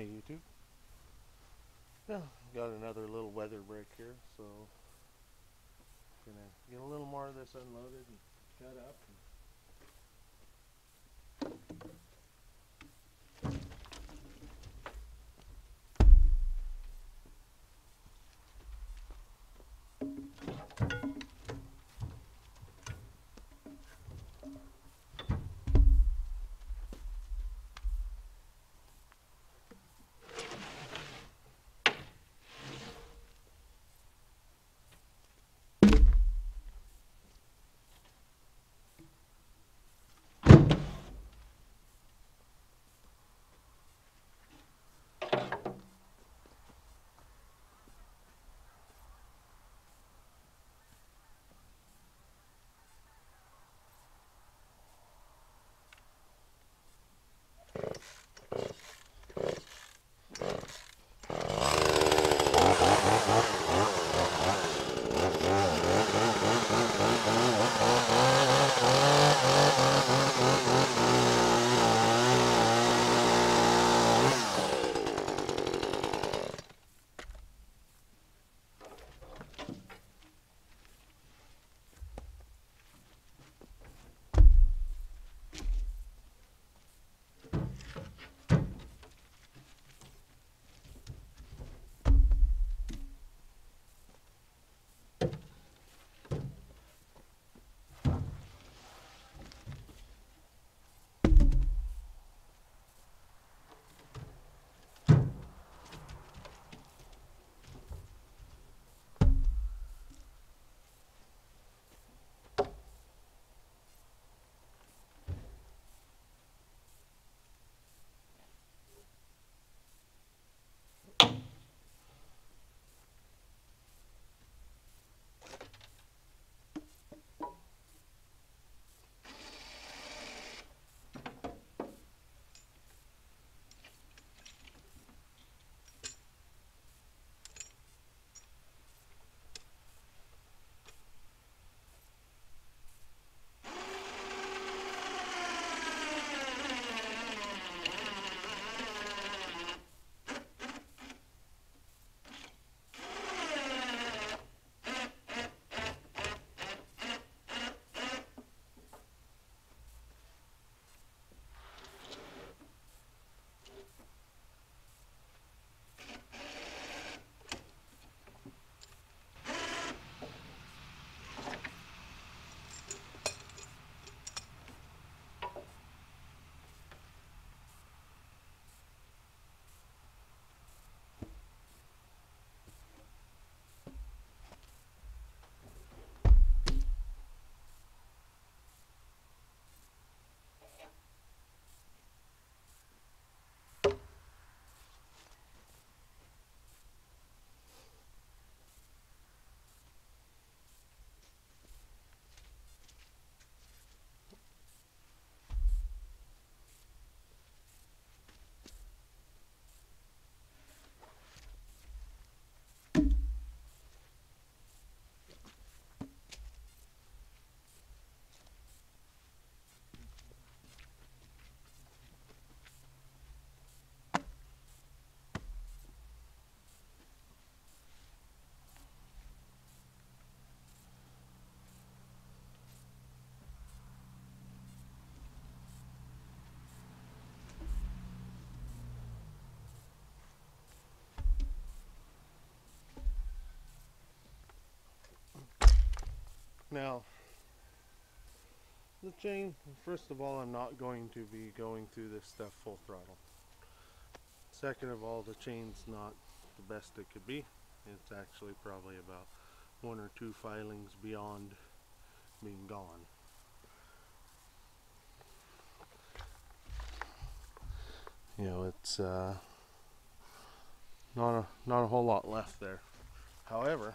Hey YouTube. Yeah, got another little weather break here, so gonna get a little more of this unloaded and cut up. Now, the chain, first of all, I'm not going to be going through this stuff full throttle. Second of all, the chain's not the best it could be. It's actually probably about one or two filings beyond being gone. You know, it's uh, not a not a whole lot left there. However,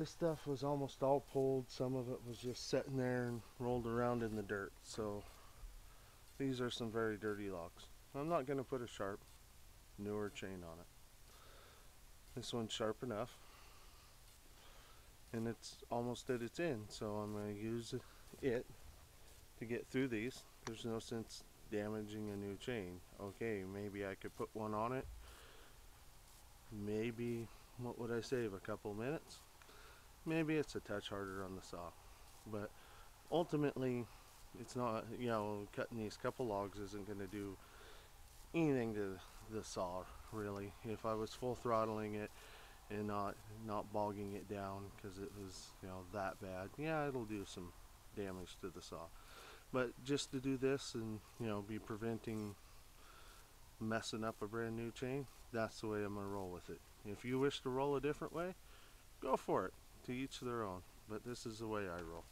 this stuff was almost all pulled. Some of it was just sitting there and rolled around in the dirt. So these are some very dirty locks I'm not going to put a sharp, newer chain on it. This one's sharp enough. And it's almost at its end. So I'm going to use it to get through these. There's no sense damaging a new chain. Okay, maybe I could put one on it. Maybe, what would I save? A couple minutes? Maybe it's a touch harder on the saw. But ultimately, it's not, you know, cutting these couple logs isn't going to do anything to the saw, really. If I was full throttling it and not, not bogging it down because it was, you know, that bad, yeah, it'll do some damage to the saw. But just to do this and, you know, be preventing messing up a brand new chain, that's the way I'm to roll with it. If you wish to roll a different way, go for it. To each their own. But this is the way I roll.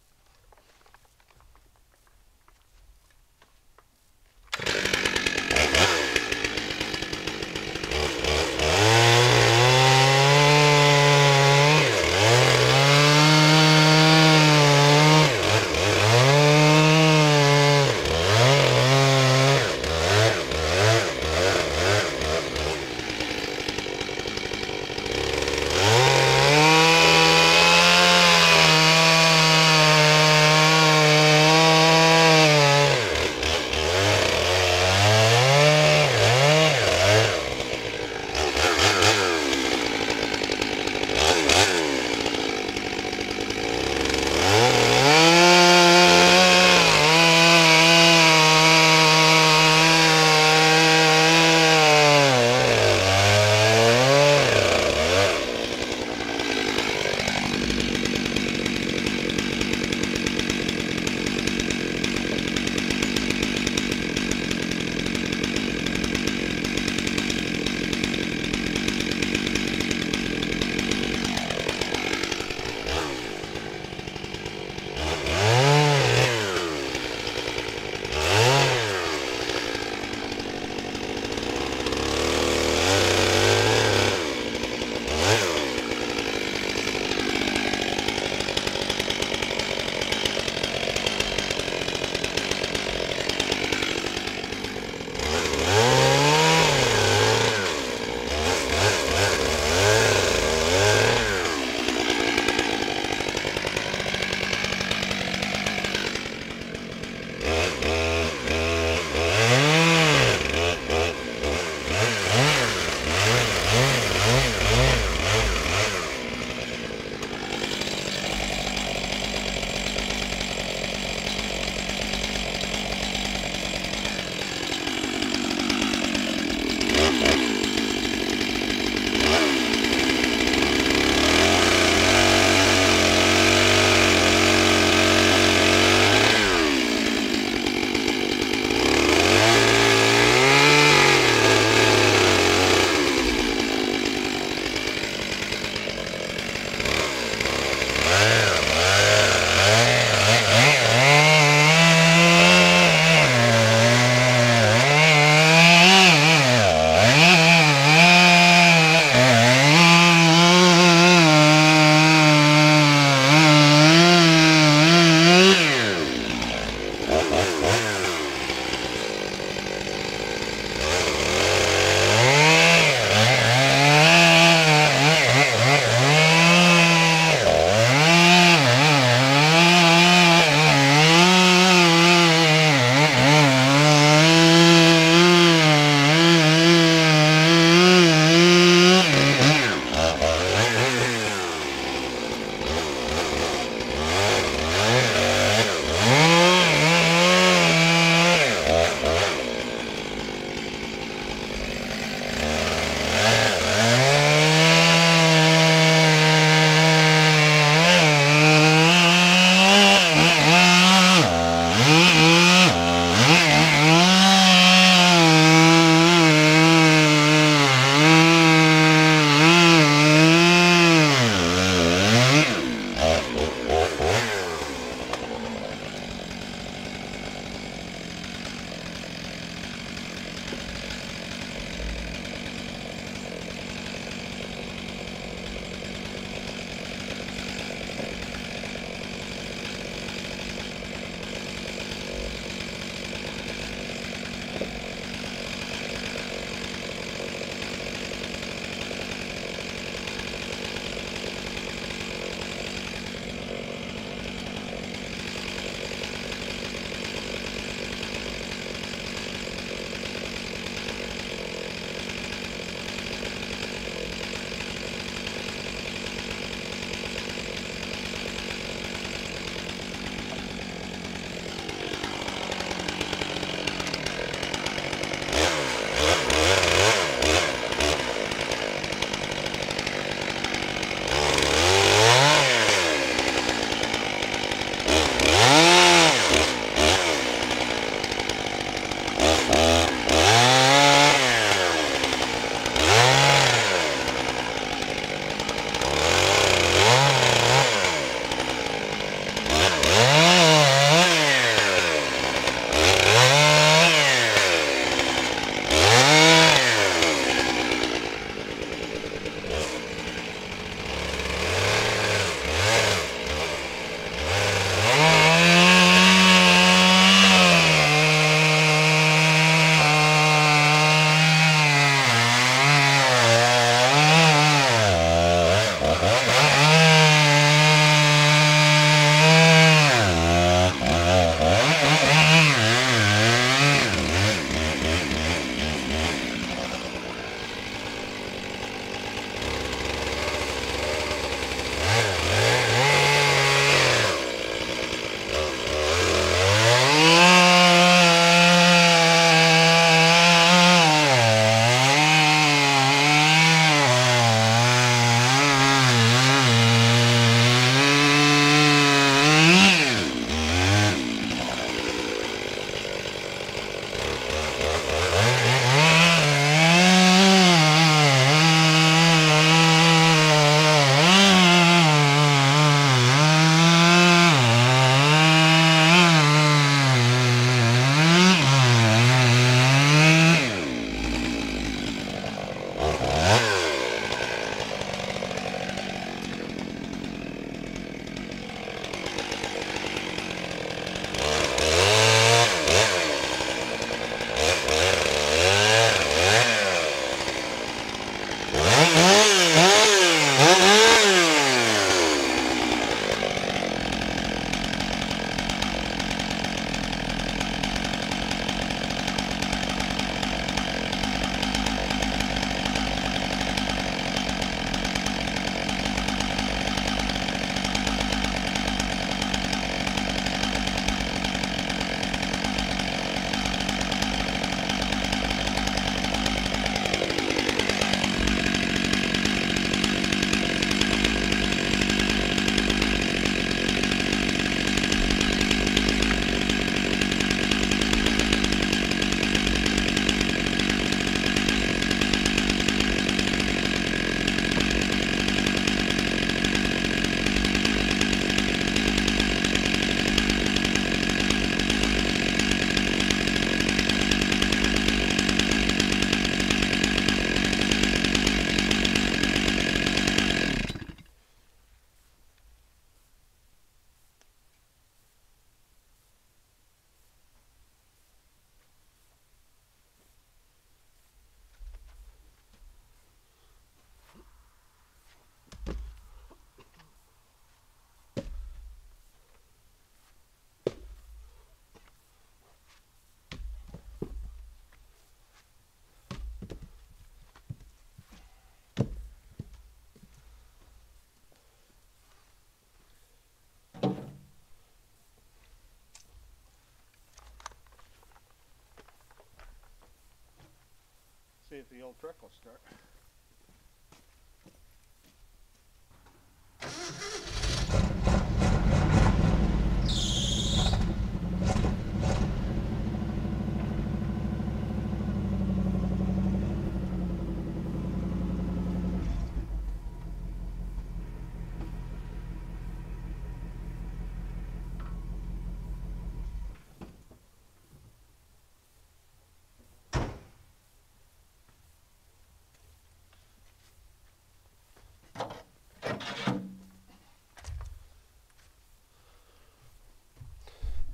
The old truck will start.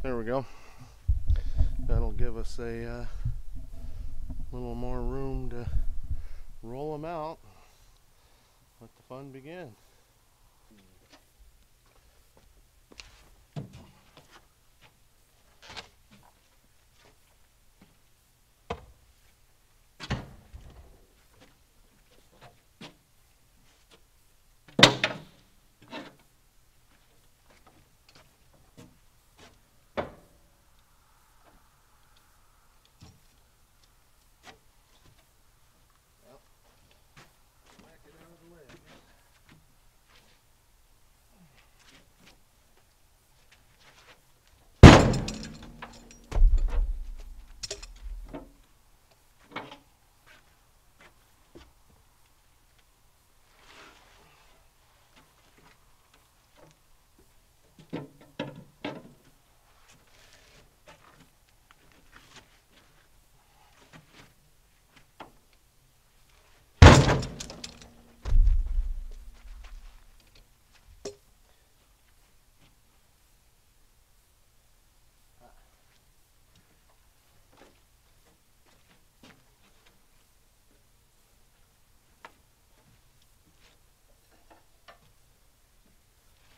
There we go. That'll give us a uh, little more room to roll them out. Let the fun begin.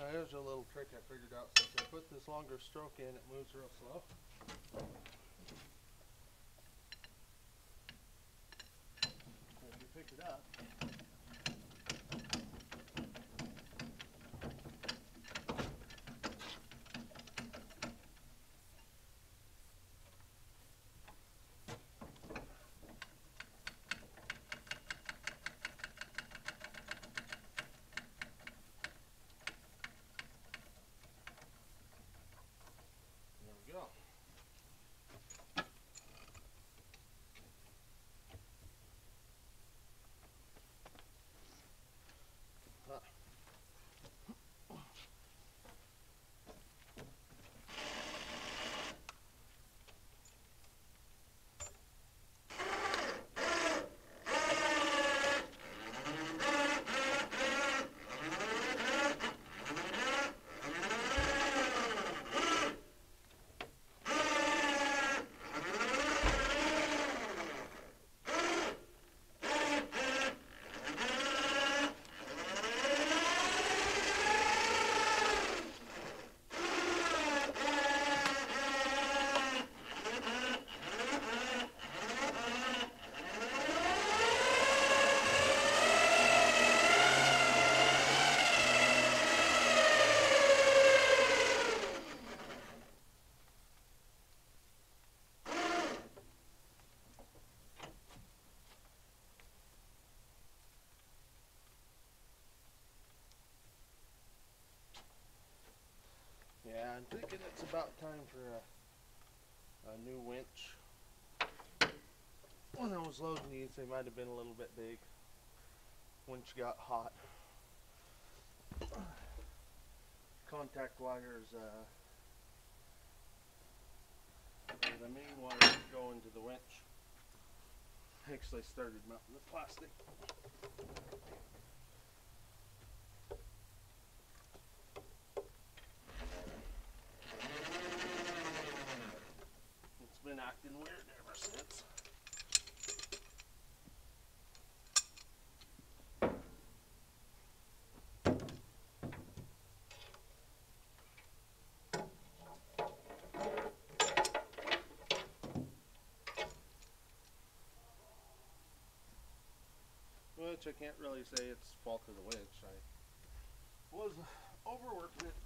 Now here's a little trick I figured out. Since I put this longer stroke in, it moves real slow. I'm thinking it's about time for a, a new winch. When I was loading these, they might have been a little bit big. Winch got hot. Contact wires, uh, the main wires go into the winch. Actually started melting the plastic. Which I can't really say it's fault of the witch. I was overworking it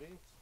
be.